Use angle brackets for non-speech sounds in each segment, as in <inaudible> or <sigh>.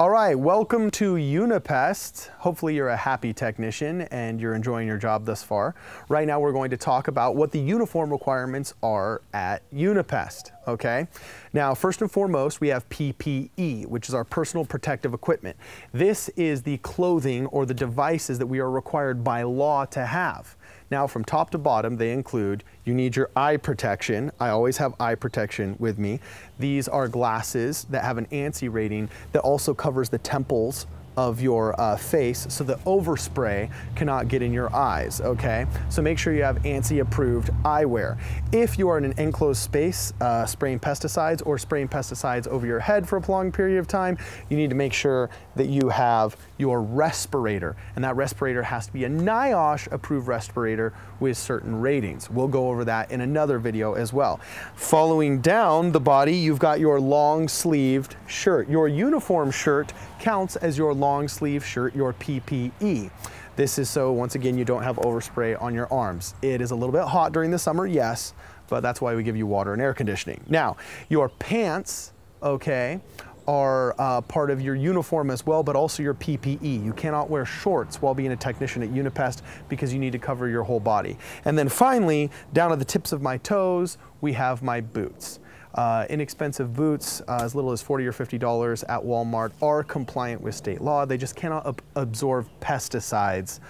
All right, welcome to Unipest. Hopefully you're a happy technician and you're enjoying your job thus far. Right now we're going to talk about what the uniform requirements are at Unipest, okay? Now, first and foremost, we have PPE, which is our personal protective equipment. This is the clothing or the devices that we are required by law to have. Now, from top to bottom, they include you need your eye protection. I always have eye protection with me. These are glasses that have an ANSI rating that also covers the temples of your uh, face so the overspray cannot get in your eyes, okay? So make sure you have ANSI approved eyewear. If you are in an enclosed space uh, spraying pesticides or spraying pesticides over your head for a prolonged period of time, you need to make sure that you have your respirator. And that respirator has to be a NIOSH approved respirator with certain ratings. We'll go over that in another video as well. Following down the body, you've got your long sleeved shirt. Your uniform shirt counts as your long sleeve shirt, your PPE. This is so, once again, you don't have overspray on your arms. It is a little bit hot during the summer, yes, but that's why we give you water and air conditioning. Now, your pants, okay, are uh, part of your uniform as well, but also your PPE. You cannot wear shorts while being a technician at Unipest because you need to cover your whole body. And then finally, down at the tips of my toes, we have my boots. Uh, inexpensive boots, uh, as little as 40 or $50 at Walmart, are compliant with state law. They just cannot ab absorb pesticides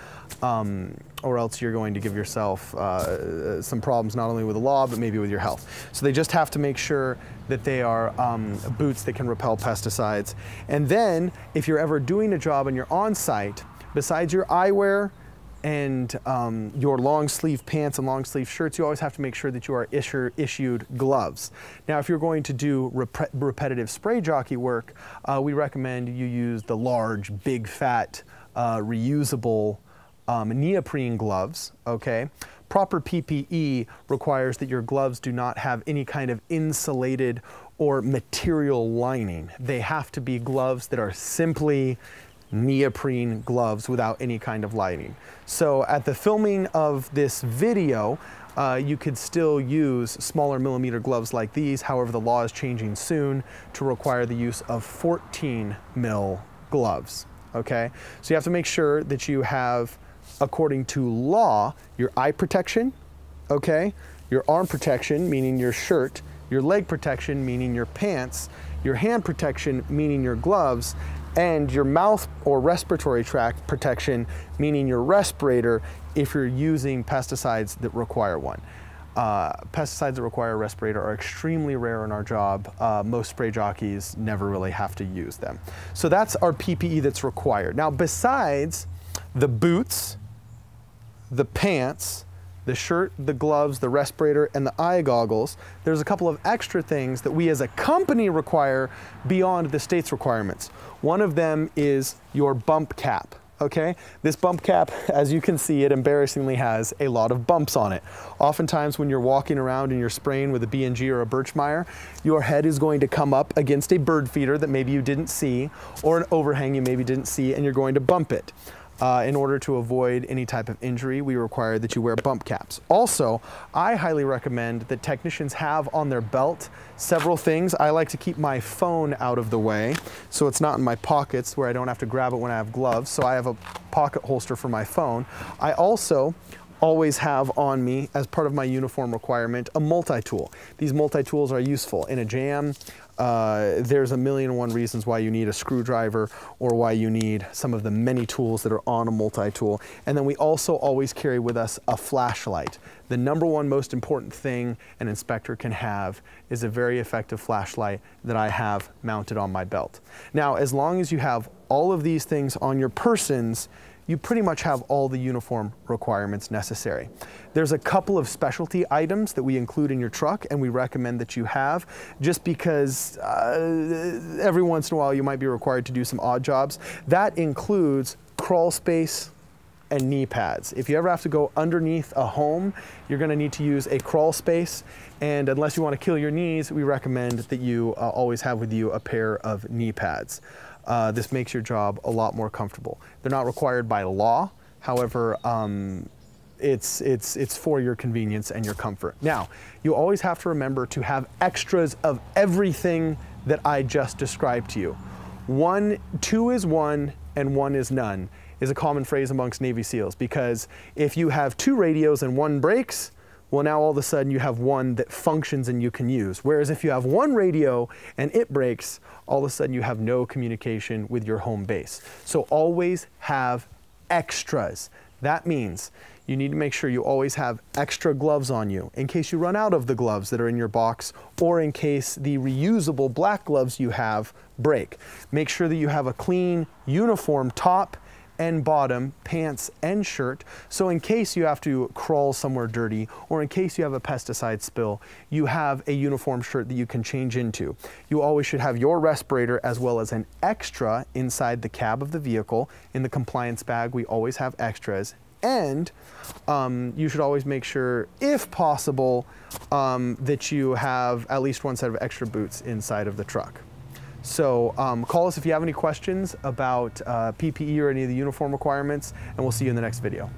um, or else you're going to give yourself uh, some problems not only with the law, but maybe with your health. So they just have to make sure that they are um, boots that can repel pesticides. And then if you're ever doing a job and you're on site, besides your eyewear, and um, your long sleeve pants and long sleeve shirts, you always have to make sure that you are issue, issued gloves. Now, if you're going to do rep repetitive spray jockey work, uh, we recommend you use the large, big, fat, uh, reusable um, neoprene gloves, okay? Proper PPE requires that your gloves do not have any kind of insulated or material lining. They have to be gloves that are simply neoprene gloves without any kind of lining. So at the filming of this video, uh, you could still use smaller millimeter gloves like these. However, the law is changing soon to require the use of 14 mil gloves. Okay, so you have to make sure that you have according to law, your eye protection, okay, your arm protection, meaning your shirt, your leg protection, meaning your pants, your hand protection, meaning your gloves, and your mouth or respiratory tract protection, meaning your respirator, if you're using pesticides that require one. Uh, pesticides that require a respirator are extremely rare in our job. Uh, most spray jockeys never really have to use them. So that's our PPE that's required. Now, besides the boots, the pants, the shirt, the gloves, the respirator, and the eye goggles, there's a couple of extra things that we as a company require beyond the state's requirements. One of them is your bump cap. Okay, this bump cap, <laughs> as you can see, it embarrassingly has a lot of bumps on it. Oftentimes when you're walking around and you're spraying with a B&G or a Birchmeier, your head is going to come up against a bird feeder that maybe you didn't see, or an overhang you maybe didn't see, and you're going to bump it. Uh, in order to avoid any type of injury, we require that you wear bump caps. Also, I highly recommend that technicians have on their belt several things. I like to keep my phone out of the way so it's not in my pockets where I don't have to grab it when I have gloves. So I have a pocket holster for my phone. I also always have on me as part of my uniform requirement a multi-tool. These multi-tools are useful in a jam. Uh, there's a million and one reasons why you need a screwdriver or why you need some of the many tools that are on a multi-tool. And then we also always carry with us a flashlight. The number one most important thing an inspector can have is a very effective flashlight that I have mounted on my belt. Now, as long as you have all of these things on your persons, you pretty much have all the uniform requirements necessary. There's a couple of specialty items that we include in your truck and we recommend that you have just because uh, every once in a while you might be required to do some odd jobs. That includes crawl space, and knee pads. If you ever have to go underneath a home, you're gonna need to use a crawl space. And unless you wanna kill your knees, we recommend that you uh, always have with you a pair of knee pads uh, this makes your job a lot more comfortable. They're not required by law, however, um, it's, it's, it's for your convenience and your comfort. Now, you always have to remember to have extras of everything that I just described to you. one, two is one and one is none is a common phrase amongst Navy SEALs because if you have two radios and one breaks, well, now all of a sudden you have one that functions and you can use. Whereas if you have one radio and it breaks, all of a sudden you have no communication with your home base. So always have extras. That means you need to make sure you always have extra gloves on you in case you run out of the gloves that are in your box or in case the reusable black gloves you have break. Make sure that you have a clean uniform top and bottom, pants and shirt. So in case you have to crawl somewhere dirty or in case you have a pesticide spill, you have a uniform shirt that you can change into. You always should have your respirator as well as an extra inside the cab of the vehicle. In the compliance bag, we always have extras. And um, you should always make sure, if possible, um, that you have at least one set of extra boots inside of the truck. So um, call us if you have any questions about uh, PPE or any of the uniform requirements, and we'll see you in the next video.